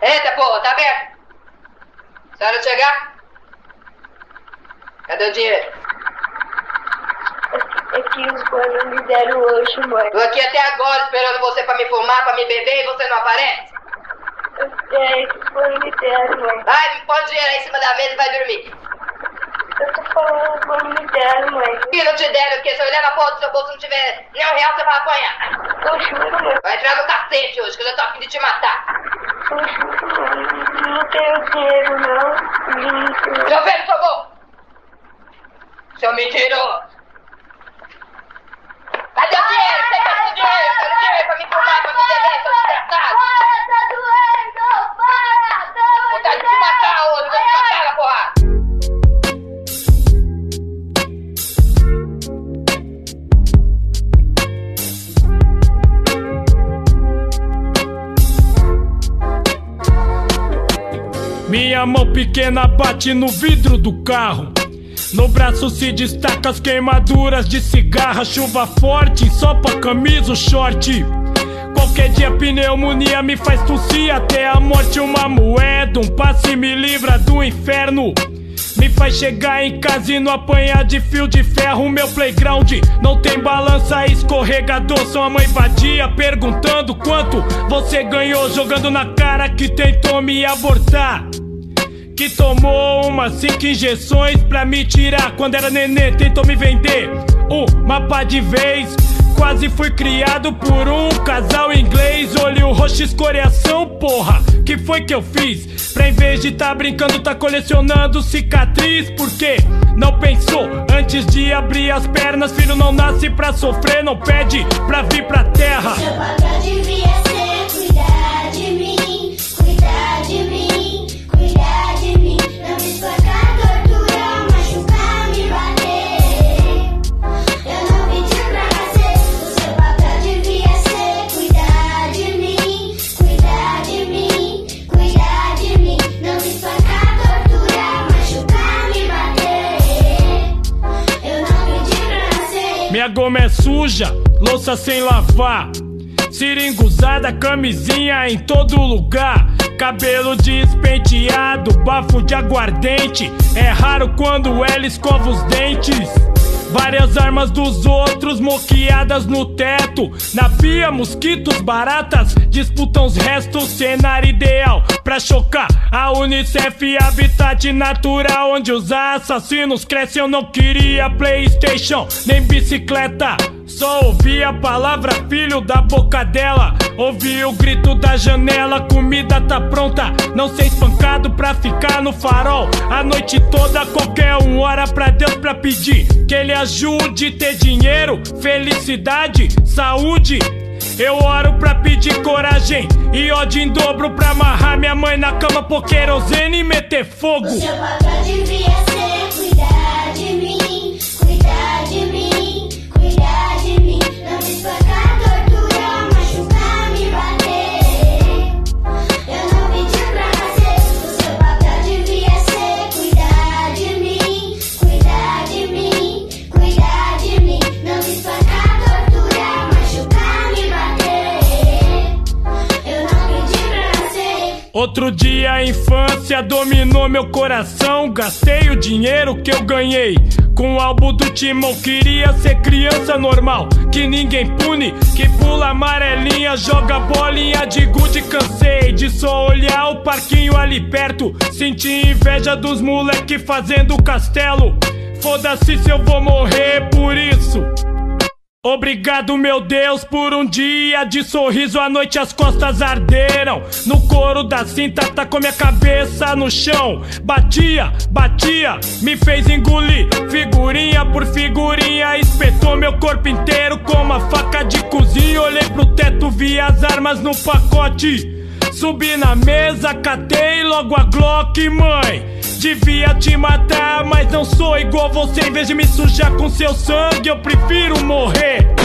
Eita porra, tá aberto. Se a hora de chegar? Cadê o dinheiro? É que os manos me deram hoje, mãe. Tô aqui até agora esperando você pra me fumar, pra me beber e você não aparece? É que os manos me deram, mãe. Vai, põe o dinheiro aí em cima da mesa e vai dormir. Eu tô falando, os manos me deram, mãe. E não te deram, porque se eu olhar na porra do seu bolso e não tiver nem um real, você vai apanhar. Eu juro, mãe. Vai entrar no cacete hoje, que eu já tô afim de te matar. Não tenho dinheiro, não. Já veio, sua boca! Seu mentiroso! Minha mão pequena bate no vidro do carro. No braço se destaca as queimaduras de cigarra, chuva forte, só pra camisa short. Qualquer dia pneumonia me faz tossir até a morte uma moeda, um passe me livra do inferno. Me faz chegar em casa e não apanhar de fio de ferro. Meu playground não tem balança, escorregador. Sua mãe vadia perguntando quanto você ganhou, jogando na cara que tentou me abortar. Que tomou umas cinco injeções pra me tirar quando era nenê, tentou me vender uma pá de vez. Quase fui criado por um casal inglês. Olho roxo, escoriação, porra. Que foi que eu fiz? Pra em vez de tá brincando, tá colecionando cicatriz. Por quê? Não pensou antes de abrir as pernas. Filho não nasce pra sofrer, não pede pra vir pra terra. Goma é suja, louça sem lavar. Seringa usada, camisinha em todo lugar. Cabelo despenteado, bafo de aguardente. É raro quando ela escova os dentes. Várias armas dos outros moqueadas no teto. Na pia, mosquitos, baratas disputam os restos. Cenário ideal pra chocar a Unicef, habitat natural onde os assassinos crescem. Eu não queria PlayStation nem bicicleta. Só ouvi a palavra filho da boca dela. Ouvi o grito da janela, comida tá pronta. Não ser espancado pra ficar no farol. A noite toda, qualquer um hora pra Deus pra pedir que ele ajude. Ter dinheiro, felicidade, saúde. Eu oro pra pedir coragem e ódio em dobro pra amarrar minha mãe na cama por querosene e meter fogo. O seu Outro dia a infância dominou meu coração. Gastei o dinheiro que eu ganhei. Com o álbum do Timão, queria ser criança normal. Que ninguém pune, que pula amarelinha, joga bolinha de gude. Cansei de só olhar o parquinho ali perto. Senti inveja dos moleque fazendo castelo. Foda-se se eu vou morrer por isso. Obrigado, meu Deus, por um dia de sorriso. À noite as costas arderam. No couro da cinta tacou minha cabeça no chão. Batia, batia, me fez engolir. Figurinha por figurinha, espetou meu corpo inteiro com uma faca de cozinha. Olhei pro teto, vi as armas no pacote. Subi na mesa, catei logo a Glock, mãe. Devia te matar, mas não sou igual você. Em vez de me sujar com seu sangue, eu prefiro morrer.